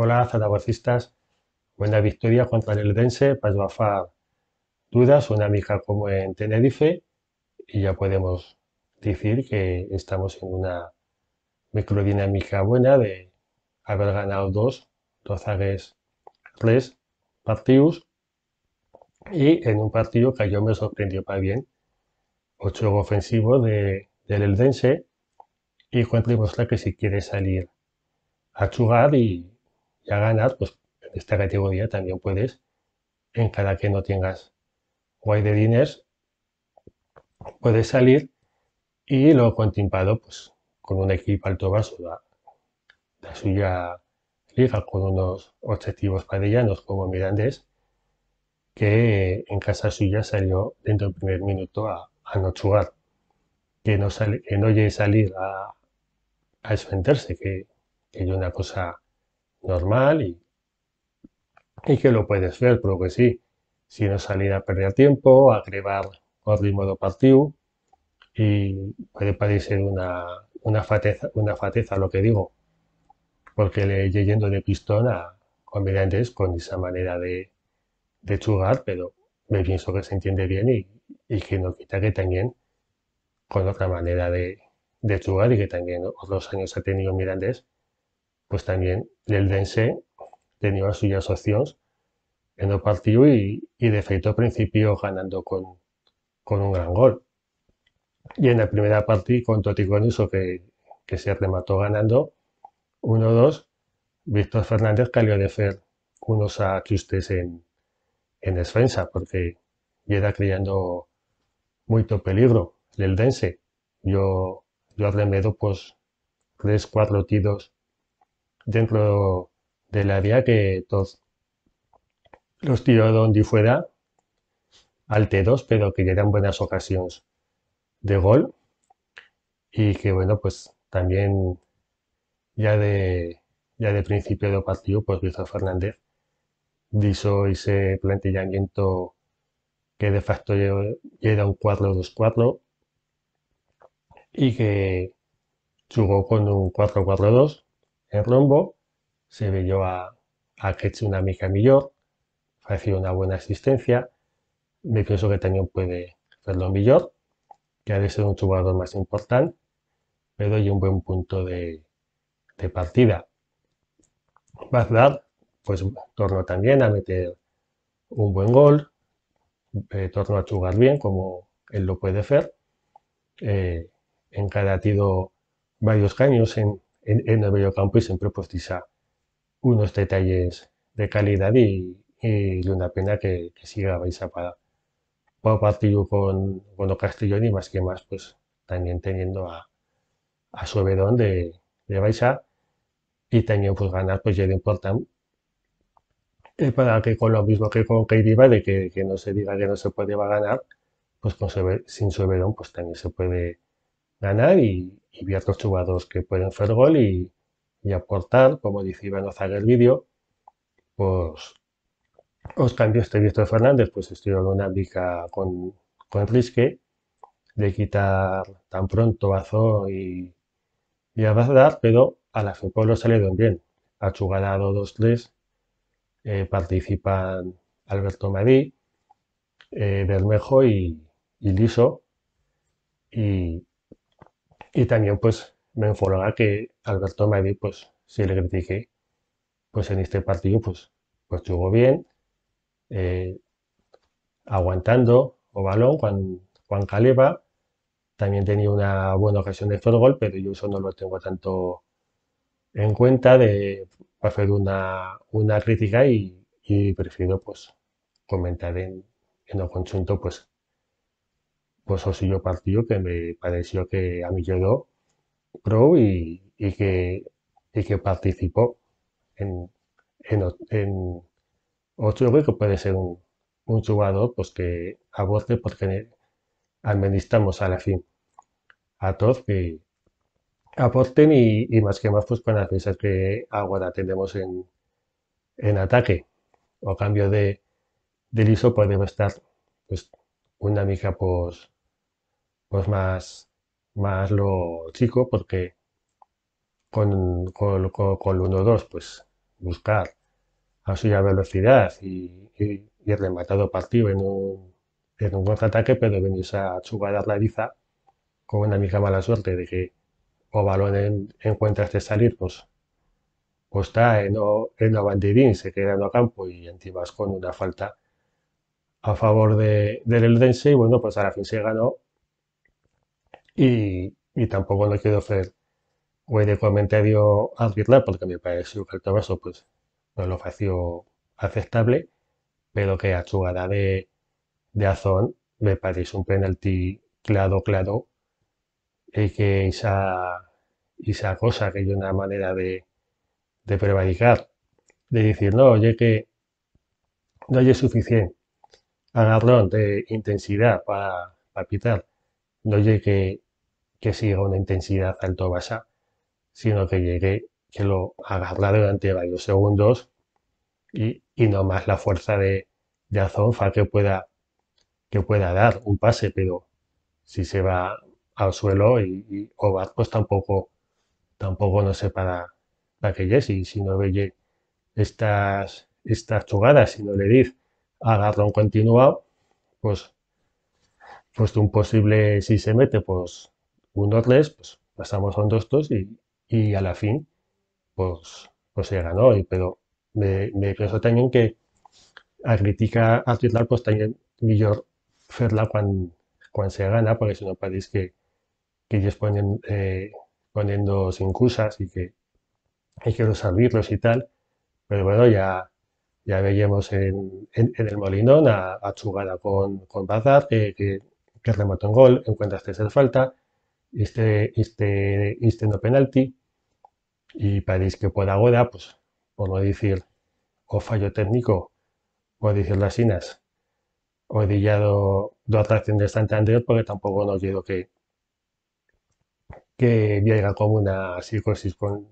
Hola, zaragocistas. Buena victoria contra el Eldense fer dudas una mica como en Tenerife y ya podemos decir que estamos en una microdinámica buena de haber ganado dos, dos agues tres partidos y en un partido que yo me sorprendió para bien, ocho ofensivo de, del Eldense y Juan que si quiere salir a jugar y, y a ganar, pues en esta categoría también puedes, en cada que no tengas guay de diners, puedes salir y lo contimpado pues con un equipo alto vaso la suya liga con unos objetivos padillanos como Mirandés que en casa suya salió dentro del primer minuto a, a que no, sale, que no llegue a salir a, a que, que es una cosa normal y, y que lo puedes ver, pero que sí, si no salir a perder tiempo, a crear o ritmo do partido y puede parecer una, una, fateza, una fateza lo que digo, porque le yendo de pistón a combinantes con esa manera de, de jugar, pero me pienso que se entiende bien y, y que no quita que también con otra manera de, de jugar y que también otros años ha tenido Mirandés, pues también el Dense tenía suyas opciones en el partido y, y de feito principio ganando con, con un gran gol. Y en la primera parte con Toti que, que se remató ganando 1-2, Víctor Fernández calió de hacer unos ajustes en, en defensa porque era creando mucho peligro el Dense. Yo, yo arremedo pues 3-4 tiros dentro del área que todos los tiros donde fuera alteros, pero que eran buenas ocasiones de gol. Y que bueno, pues también ya de, ya de principio partido, pues Víctor Fernández hizo ese planteamiento que de facto era un 4-2-4 y que jugó con un 4-4-2 en rombo, se vio a, a hecho una mica mejor, sido una buena asistencia, me pienso que también puede hacerlo mejor, que ha de ser un jugador más importante, pero hay un buen punto de, partida. Bagdad, pues torno también a meter un buen gol, eh, a jugar bien como él lo puede hacer. Eh, en cada tiro varios caños en, en, en medio campo y siempre pues quizá unos detalles de calidad y, y una pena que, que siga Baixa para, para partido con, con Castellón y más que más pues también teniendo a, a su Obedón de, de Baixa y también pues ganar pues ya de importante y para que con lo mismo que con Keiriba de que, que, no se diga que no se puede va a ganar pues con sin su Obedón pues también se puede ganar y, y ver otros jugadores que pueden hacer gol y, y aportar, como dice Iván en el vídeo, pues os cambios de Víctor Fernández, pues estoy en una mica con, con Risque de quitar tan pronto a Zo y, y a pero a la FEPO lo salieron bien. Ha jugado 2-3, eh, participan Alberto Madí, eh, Bermejo y, y Liso, y, y también pues me enfologa que Alberto Madí pues si le critiqué pues en este partido pues pues jugó bien eh, aguantando o balón cuando Juan Caleva también tenía una buena ocasión de gol pero yo eso no lo tengo tanto en cuenta de hacer una, una crítica y, y prefiero pues comentar en, en el conjunto pues pues o yo partido que me pareció que a mí llegó pro y, y, que, y que participó en, en, en otro que puede ser un, un jugador pues que aborte porque administramos a la fin a todos que aporten y, más que más pues con las piezas que ahora tenemos en, en ataque. O cambio de, de liso podemos estar pues una mica pues pues más, más lo chico porque con, con, con, con el 1-2 pues buscar a suya velocidad y, y, y rematado partido en un, en un contraataque, pero venís a jugar la liza con una mica mala suerte de que o balón en, encuentras de salir, pues, pues está en o, en o se queda en campo y encima con una falta a favor de, del Eldense y bueno, pues a la fin se ganó y, y tampoco no quiero hacer güey de comentario arbitral porque me pareció que el Tobaso pues no lo pareció aceptable, pero que a jugada de, de Azón me parece un penalti claro, claro, y que esa, esa cosa que hay una manera de, de prevaricar, de decir, no, oye, que no hay suficiente agarrón de intensidad para, para pitar, no oye que, que siga una intensidad alto baja, sino que llegue, que lo agarra durante varios segundos y, y no más la fuerza de, de Azonfa que pueda, que pueda dar un pase, pero si se va al suelo y, y pues tampoco, tampoco no sé para, para que Jesse, si no ve estas, estas jugadas, si no le dice agarra un continuado, pues, pues un posible, si se mete, pues un 2 pues pasamos a un 2-2 y, y a la fin, pues, pues se ganó. Y, pero me, me pienso también que a crítica arbitral pues también mejor hacerla cuando, cuando se gana, porque si no parece que, que ellos ponen, eh, poniendo sin cusas y que hay que los arbitros y tal. Pero bueno, ya, ya veíamos en, en, en el Molinón a, a jugada con, con Bazar, que, que, que remató en gol, encuentra este falta, este, este, este no penalti, y parece que por ahora, pues, por no decir o fallo técnico, o decir las inas, o dillado de atracción de Santander, porque tampoco no quiero que, que llega como una psicosis con,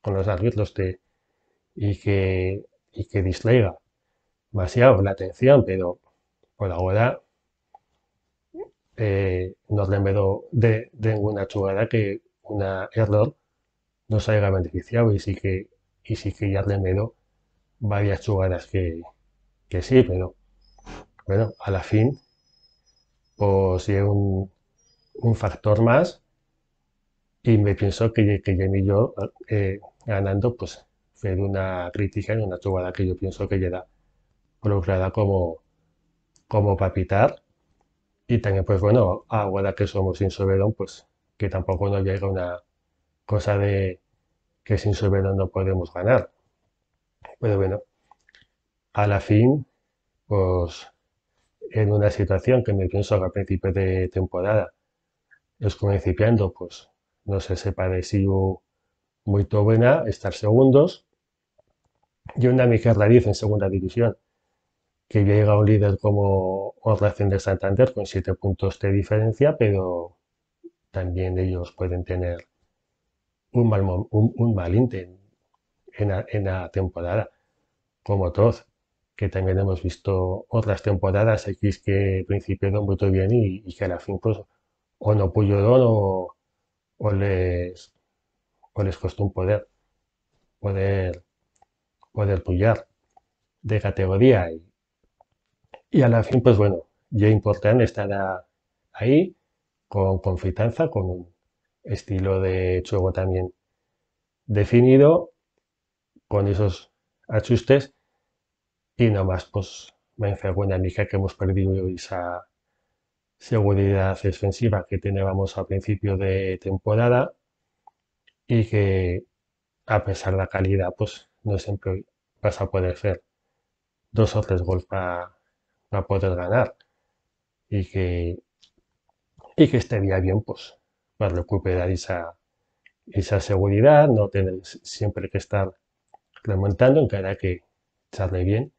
con los árbitros de, y que, y que distraiga demasiado la atención, pero por ahora eh, no le de, de ninguna jugada que un error nos haya beneficiado y sí que, y sí que ya le medo varias jugadas que, que sí, pero bueno, a la fin, pues es un, un factor más y me pienso que, que Jamie y yo eh, ganando, pues fue una crítica en una jugada que yo pienso que ya era lograda como, como para pitar y también pues bueno, ahora que somos sin soberón, pues que tampoco nos llega una cosa de que sin soberón no podemos ganar. Pero bueno, a la fin, pues en una situación que me pienso que a principio de temporada es principiando, pues no se si muy buena estar segundos. Y una Miquel Radiz en segunda división, que llega un líder como Relación de Santander con siete puntos de diferencia, pero también ellos pueden tener un mal, un, mal en, la, en la temporada, como todos, que también hemos visto otras temporadas X que principiaron muy bien y, que a la fin pues o no pudieron o, o les costó un poder poder poder pullar de categoría y, y a la fin pues bueno ya importante estar ahí con confianza con un estilo de juego también definido con esos ajustes. Y nomás pues me una mica que hemos perdido esa seguridad defensiva que teníamos al principio de temporada y que a pesar de la calidad pues no siempre vas a poder hacer dos o tres para, para poder ganar. Y que y que estaría bien pues para recuperar esa, esa seguridad, no tener siempre que estar remontando, en cada que echarle bien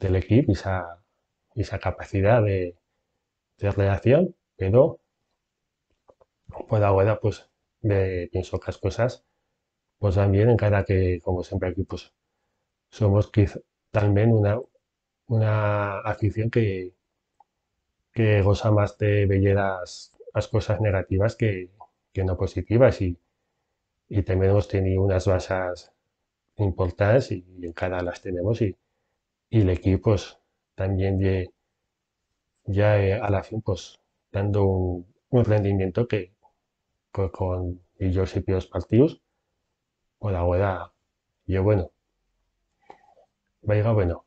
del equipo esa, esa capacidad de, de reacción, pero pues ahora pues me pienso que las cosas pues también en cada que, como siempre aquí, pues somos quizá, también una, una afición que, que goza más de ver las, cosas negativas que, que no positivas. Y, y también hemos tenido unas bajas importantes y, y encara las tenemos. Y, y l'equip pues, también ye- ya eh, a la fin pues dando un, un rendimiento que, co- con millors y peors partidos, por ahora, yo bueno, vaya bueno.